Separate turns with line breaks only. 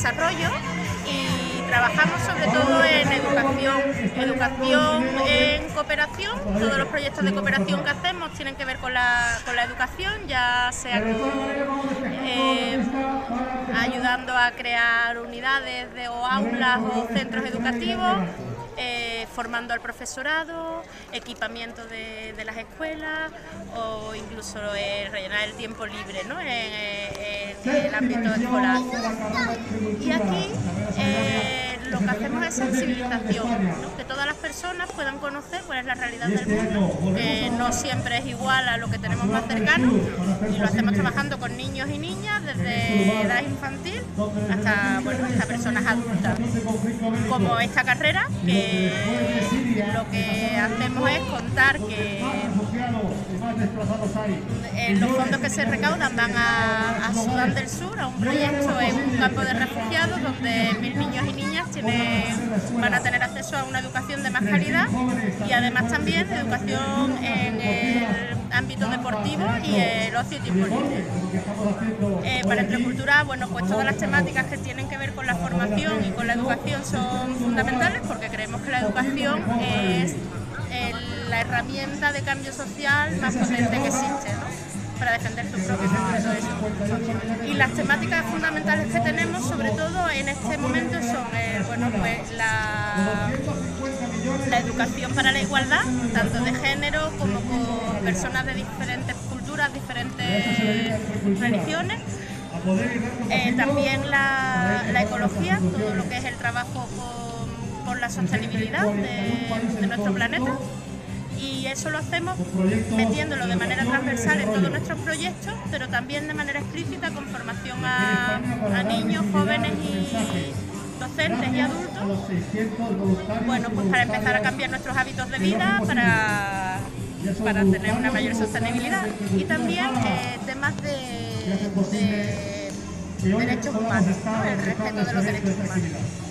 desarrollo y trabajamos sobre todo en educación, educación en cooperación, todos los proyectos de cooperación que hacemos tienen que ver con la, educación, ya sea eh, ayudando a crear unidades de, o aulas o centros educativos, eh, formando al profesorado, equipamiento de, las escuelas o incluso eh, rellenar el tiempo libre ¿no? El ámbito escolar. Y aquí eh, lo que hacemos es sensibilización, que todas las personas puedan conocer cuál es la realidad del mundo, que no siempre es igual a lo que tenemos más cercano. y lo hacemos trabajando con niños y niñas desde edad infantil hasta, bueno, hasta personas adultas. Como esta carrera, que lo que hacemos es contar que los fondos que se recaudan van a, Sudán del Sur, a un proyecto en un campo de refugiados donde mil niños y niñas tienen, van a tener acceso a una educación de más calidad y además también educación en el ámbito deportivo y el ocio y tiempo libre. Eh, para Entrecultura, bueno, pues todas las temáticas que tienen que ver con la formación y con la educación son fundamentales porque creemos que la educación es la herramienta de cambio social más potente que existe. para defender tu propio futuro eso. Y las temáticas fundamentales que tenemos, sobre todo en este momento, son bueno, pues la, educación para la igualdad, tanto de género como con personas de diferentes culturas, diferentes religiones. Eh, también la, ecología, todo lo que es el trabajo con la sostenibilidad de nuestro planeta y eso lo hacemos metiéndolo de manera transversal en todos nuestros proyectos, pero también de manera explícita con formación a, a niños, jóvenes y docentes y adultos. Bueno, pues para empezar a cambiar nuestros hábitos de vida, para, para tener una mayor sostenibilidad. y también eh, temas de, de derechos humanos, el respeto de los derechos humanos.